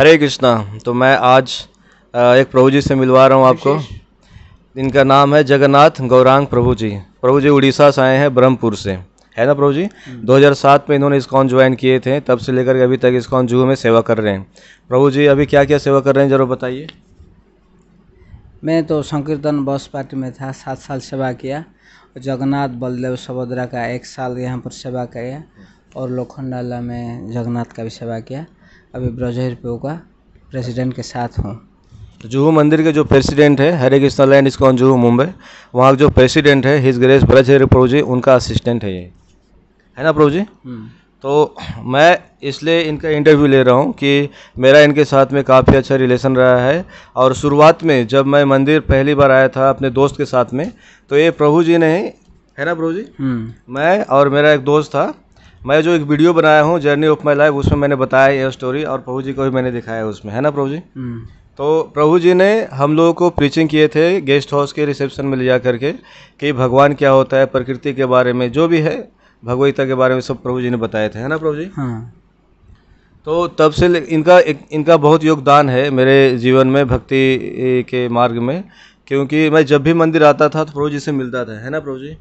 हरे कृष्णा तो मैं आज एक प्रभु जी से मिलवा रहा हूँ आपको। इनका नाम है जगन्नाथ गौरांग प्रभु जी। प्रभु जी उड़ीसा से आए हैं ब्रह्मपुर से। है ना प्रभु जी? 2007 में इन्होंने इस्कॉन ज्वाइन किए थे तब से लेकर के अभी तक इस्कॉन जूहू में सेवा कर रहे हैं। प्रभु जी अभी क्या क्या सेवा कर रहे हैं ज़रूर बताइए। मैं तो संकीर्तन बस पार्टी में था सात साल सेवा किया। और जगन्नाथ बलदेव सबोदरा का एक साल यहाँ पर सेवा किया और लोखंडाला में जगन्नाथ का भी सेवा किया। अभी ब्रजहर पे का प्रेसिडेंट के साथ हूँ। तो जूहू मंदिर के जो प्रेसिडेंट है हरे कृष्णा लैंड इस्कॉन जूहू मुंबई। वहाँ के जो प्रेसिडेंट है हिज ग्रेस ब्रजहरि प्रभु जी उनका असिस्टेंट है ये। है ना प्रभु जी तो मैं इसलिए इनका इंटरव्यू ले रहा हूँ कि मेरा इनके साथ में काफ़ी अच्छा रिलेशन रहा है। और शुरुआत में जब मैं मंदिर पहली बार आया था अपने दोस्त के साथ में तो ये प्रभु जी ने है ना प्रभु जी हम्म। मैं और मेरा एक दोस्त था मैं जो एक वीडियो बनाया हूँ जर्नी ऑफ़ माई लाइफ उसमें मैंने बताया ये स्टोरी और प्रभु जी को भी मैंने दिखाया उसमें। है ना प्रभु जी हम्म। तो प्रभु जी ने हम लोगों को प्रीचिंग किए थे गेस्ट हाउस के रिसेप्शन में ले जा करके कि भगवान क्या होता है प्रकृति के बारे में जो भी है भगवता के बारे में सब प्रभु जी ने बताए थे। है ना प्रभु जी हाँ। तो तब से इनका एक इनका बहुत योगदान है मेरे जीवन में भक्ति के मार्ग में क्योंकि मैं जब भी मंदिर आता था तो प्रभु जी से मिलता था। है ना प्रभु जी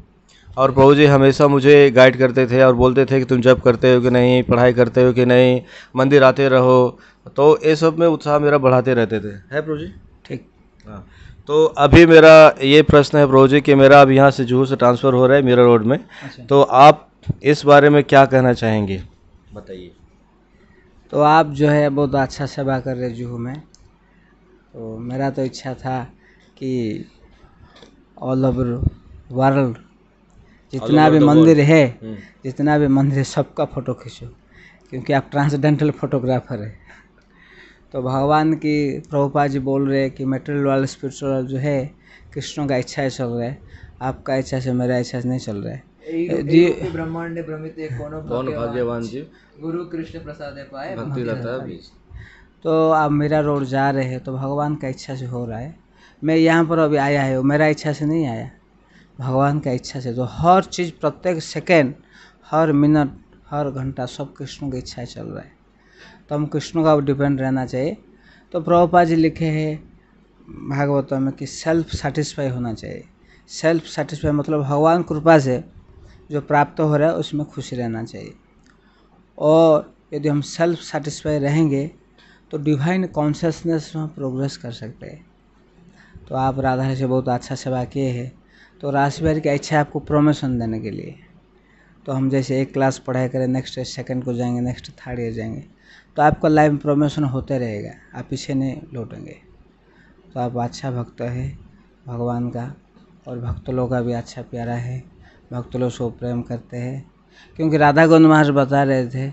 और प्रभु जी हमेशा मुझे गाइड करते थे और बोलते थे कि तुम जब करते हो कि नहीं पढ़ाई करते हो कि नहीं मंदिर आते रहो। तो ये सब में उत्साह मेरा बढ़ाते रहते थे। है प्रभु जी? ठीक। हाँ। तो अभी मेरा ये प्रश्न है प्रभु जी कि मेरा अब यहाँ से जूहू से ट्रांसफ़र हो रहा है मेरा रोड में। अच्छा। तो आप इस बारे में क्या कहना चाहेंगे? बताइए। तो आप जो है बहुत अच्छा सेवा कर रहे जूहू में। तो मेरा तो इच्छा था कि ऑल ओवर वर्ल्ड जितना भी मंदिर है हम्म। जितना भी मंदिर है सबका फ़ोटो खींचो क्योंकि आप ट्रांसडेंटल फोटोग्राफर है। तो भगवान की प्रभुपा जी बोल रहे हैं कि मेटेरियल वर्ल्ड स्पिरिचुअल जो है कृष्णों का इच्छा से चल रहा है आपका इच्छा से मेरा इच्छा से नहीं चल रहा है। जी। ब्रह्मांड भ्रमित एक कौन भाग्यवान जी? गुरु कृष्ण प्रसाद पाए भक्ति लता बीज तो आप मेरा रोड जा रहे हैं तो भगवान का इच्छा से हो रहा है। मैं यहाँ पर अभी आया है वो मेरा इच्छा से नहीं आया। भगवान का इच्छा से तो हर चीज़ प्रत्येक सेकेंड, हर मिनट, हर घंटा सब कृष्ण की इच्छा चल रहा है। तो हम कृष्ण का डिपेंड रहना चाहिए। तो प्रभुपा जी लिखे हैं भागवतम में कि सेल्फ सेटिस्फाई होना चाहिए। सेल्फ सेटिस्फाई मतलब भगवान कृपा से जो प्राप्त हो रहा है, उसमें खुशी रहना चाहिए। और यदि हम सेल्फ सेटिस्फाई रहेंगे तो डिवाइन कॉन्शियसनेस में प्रोग्रेस कर सकते हैं। तो आप राधा से बहुत अच्छा सेवा किए हैं। तो राशि भाई की इच्छा है आपको प्रमोशन देने के लिए? तो हम जैसे एक क्लास पढ़ाई करें नेक्स्ट सेकंड को जाएँगे नेक्स्ट थर्ड ईयर जाएँगे तो आपका लाइफ में प्रमोशन होते रहेगा, आप पीछे नहीं लौटेंगे। तो आप अच्छा भक्त है, भगवान का, और भक्त लोग का भी अच्छा प्यारा है, भक्त लोग उसको प्रेम करते हैं। क्योंकि राधा गोविंद महाराज बता रहे थे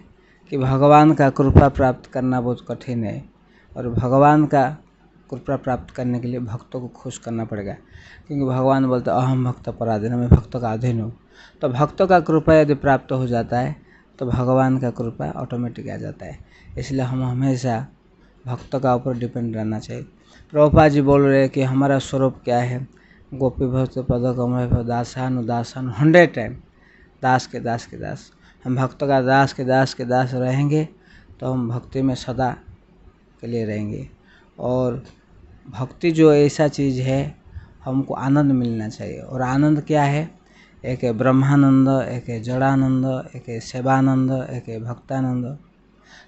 कि भगवान का कृपा प्राप्त करना बहुत कठिन है, और भगवान का कृपा प्राप्त करने के लिए भक्तों को खुश करना पड़ेगा क्योंकि भगवान बोलते, अहम भक्त पराधीन मैं भक्तों का अधीन हूँ। तो भक्तों का कृपा यदि प्राप्त हो जाता है तो भगवान का कृपा ऑटोमेटिक आ जाता है। इसलिए हम हमेशा भक्तों का ऊपर डिपेंड रहना चाहिए। प्रभुपा जी बोल रहे हैं कि हमारा स्वरूप क्या है? गोपी भक्त पद, कमल दासान उदासन हंड्रेड टाइम। दास के दास के दास। हम भक्तों का दास के दास के दास रहेंगे तो हम भक्ति में सदा के लिए रहेंगे। और भक्ति जो ऐसा चीज़ है, हमको आनंद मिलना चाहिए। और आनंद क्या है? एक है ब्रह्मानंद, एक है जड़ानंद, एक है सेवानंद, एक है भक्तानंद।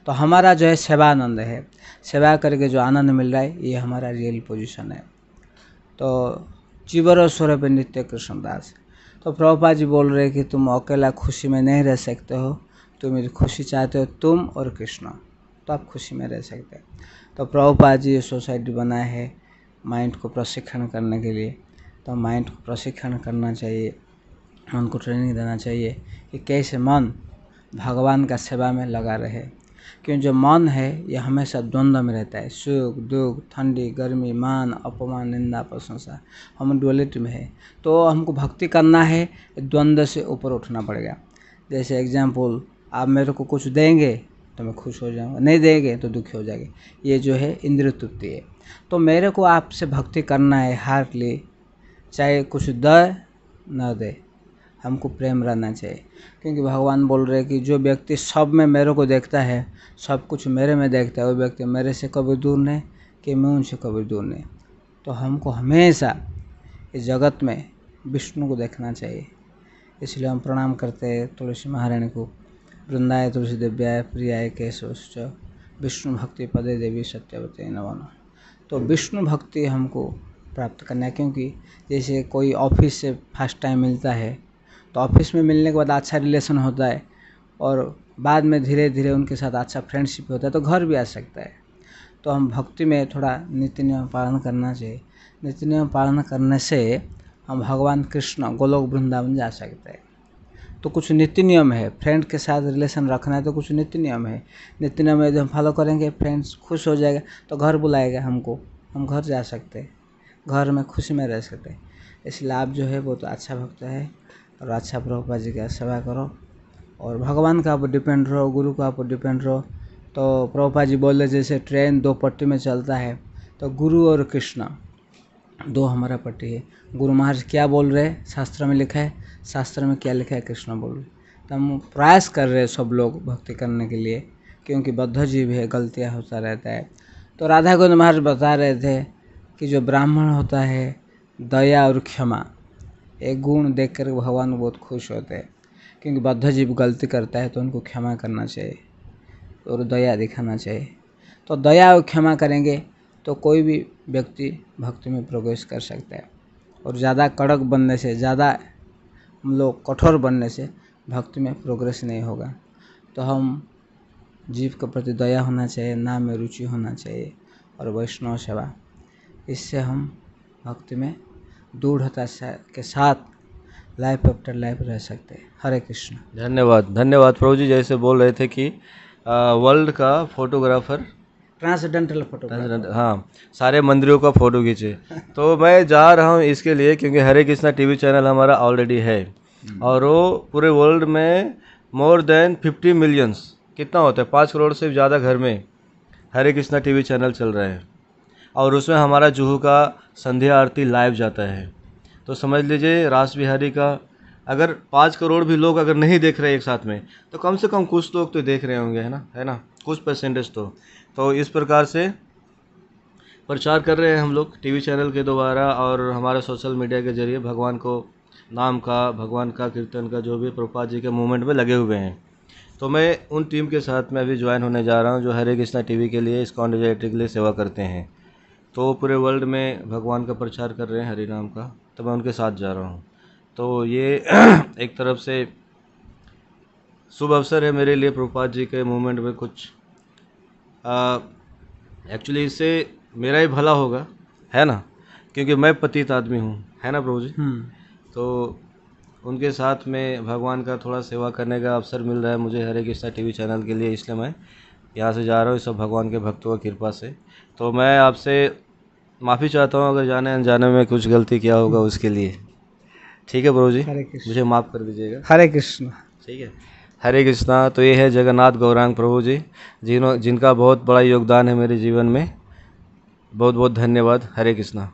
तो हमारा जो है सेवानंद है। सेवा करके जो आनंद मिल रहा है, ये हमारा रियल पोजीशन है। तो जीवर और स्वरूप नित्य कृष्णदास तो प्रभुपा जी बोल रहे कि तुम अकेला खुशी में नहीं रह सकते हो। तुम खुशी चाहते हो, तुम और कृष्ण। तो आप खुशी में रह सकते हो। तो प्रभुपा जी ये सोसाइटी बनाए है माइंड को प्रशिक्षण करने के लिए। तो माइंड को प्रशिक्षण करना चाहिए मन को ट्रेनिंग देना चाहिए कि कैसे मन भगवान का सेवा में लगा रहे। क्योंकि जो मन है, ये हमेशा द्वंद्व में रहता है। सुख, दुख, ठंडी, गर्मी, मान, अपमान, निंदा, प्रशंसा, हम डुअलिटी में है। तो हमको भक्ति करना है, द्वंद्व से ऊपर उठना पड़ेगा। जैसे एग्ज़ाम्पल आप मेरे को कुछ देंगे तो मैं खुश हो जाऊँगा। नहीं देंगे तो दुखी हो जाएँगे। ये जो है इंद्रिय तृप्ति है। तो मेरे को आपसे भक्ति करना है हार्टली चाहे कुछ दे न दे। हमको प्रेम रहना चाहिए। क्योंकि भगवान बोल रहे हैं कि जो व्यक्ति सब में मेरे को देखता है, सब कुछ मेरे में देखता है, वो व्यक्ति मेरे से कभी दूर नहीं, कि मैं उनसे कभी दूर नहीं। तो हमको हमेशा इस जगत में विष्णु को देखना चाहिए। इसलिए हम प्रणाम करते हैं तुलसी महारानी को। वृंदाय तुलसी देव्याय प्रियाय केशवश्च। विष्णु भक्ति पदे देवी सत्यवती नमन तो विष्णु भक्ति हमको प्राप्त करना है, क्योंकि जैसे कोई ऑफ़िस से फ़र्स्ट टाइम मिलता है तो ऑफ़िस में मिलने के बाद अच्छा रिलेशन होता है, और बाद में धीरे धीरे उनके साथ अच्छा फ्रेंडशिप होता है तो घर भी आ सकता है। तो हम भक्ति में थोड़ा नित्य नियम पालन करना चाहिए। नित्य नियम पालन करने से हम भगवान कृष्ण गोलोक वृंदावन जा सकते हैं। तो कुछ नीति नियम है। फ्रेंड के साथ रिलेशन रखना है तो कुछ नीति नियम है। नीति नियम यदि हम फॉलो करेंगे फ्रेंड्स खुश हो जाएगा तो घर बुलाएगा हमको। हम घर जा सकते घर में खुशी में रह सकते इसलिए आप जो है वो तो अच्छा भक्त है और अच्छा प्रभुपा जी का सेवा करो और भगवान का ऊपर डिपेंड रहो, गुरु का ऊपर डिपेंड रहो। तो प्रभुपा जी बोले, जैसे ट्रेन दो पट्टी में चलता है तो गुरु और कृष्ण दो हमारा पट्टी है। गुरु महाराज क्या बोल रहे हैं? शास्त्र में लिखा है शास्त्र में क्या लिखा है? कृष्ण बोल तो हम प्रयास कर रहे हैं सब लोग भक्ति करने के लिए, क्योंकि बद्ध जीव है, गलतियाँ होता रहता है। तो राधा गोविंद महाराज बता रहे थे कि जो ब्राह्मण होता है, दया और क्षमा एक गुण देख कर भगवान बहुत खुश होते हैं। क्योंकि बद्ध जीव गलती करता है तो उनको क्षमा करना चाहिए और दया दिखाना चाहिए। तो दया और क्षमा करेंगे तो कोई भी व्यक्ति भक्ति में प्रवेश कर सकता है। और ज़्यादा कड़क बनने से, ज़्यादा हम लोग कठोर बनने से भक्ति में प्रोग्रेस नहीं होगा। तो हम जीव के प्रति दया होना चाहिए, नाम में रुचि होना चाहिए और वैष्णव सेवा। इससे हम भक्ति में दृढ़ता के साथ लाइफ आफ्टर लाइफ रह सकते हैं। हरे कृष्ण। धन्यवाद। धन्यवाद प्रभु जी, जैसे बोल रहे थे कि वर्ल्ड का फोटोग्राफर ट्रांसडेंटल फ़ोटो ट्रांसडेंटल हाँ सारे मंदिरों का फ़ोटो खींचे। तो मैं जा रहा हूँ इसके लिए क्योंकि हरे कृष्णा टीवी चैनल हमारा ऑलरेडी है। और वो पूरे वर्ल्ड में मोर देन फिफ्टी मिलियंस कितना होता है? पाँच करोड़ से ज़्यादा घर में हरे कृष्णा टीवी चैनल चल रहे हैं। और उसमें हमारा जुहू का संध्या आरती लाइव जाता है। तो समझ लीजिए रास बिहारी का, अगर पाँच करोड़ भी लोग अगर नहीं देख रहे एक साथ में तो कम से कम कुछ लोग तो देख रहे होंगे, है ना? है ना? कुछ परसेंटेज तो। तो इस प्रकार से प्रचार कर रहे हैं हम लोग टीवी चैनल के द्वारा और हमारे सोशल मीडिया के ज़रिए भगवान को नाम का, भगवान का कीर्तन का जो भी प्रभुपाद जी के मूवमेंट में लगे हुए हैं। तो मैं उन टीम के साथ में अभी ज्वाइन होने जा रहा हूँ जो हरे कृष्णा टीवी के लिए, इस डिजाइट्री के लिए सेवा करते हैं। तो पूरे वर्ल्ड में भगवान का प्रचार कर रहे हैं हरि नाम का तो मैं उनके साथ जा रहा हूँ। तो ये एक तरफ़ से शुभ अवसर है मेरे लिए प्रभुपाद जी के मूवमेंट में कुछ एक्चुअली इससे मेरा ही भला होगा है ना? क्योंकि मैं पतित आदमी हूँ है ना प्रभु जी? तो उनके साथ में भगवान का थोड़ा सेवा करने का अवसर मिल रहा है मुझे हरे कृष्णा टीवी चैनल के लिए इसलिए मैं यहाँ से जा रहा हूँ सब भगवान के भक्तों की कृपा से। तो मैं आपसे माफ़ी चाहता हूँ अगर जाने अनजाने में कुछ गलती किया होगा उसके लिए। ठीक है प्रभु जी? मुझे माफ़ कर दीजिएगा। हरे कृष्ण। ठीक है? हरे कृष्णा तो ये है जगन्नाथ गौरांग प्रभु जी जिन्हों जिनका बहुत बड़ा योगदान है मेरे जीवन में। बहुत बहुत धन्यवाद। हरे कृष्णा।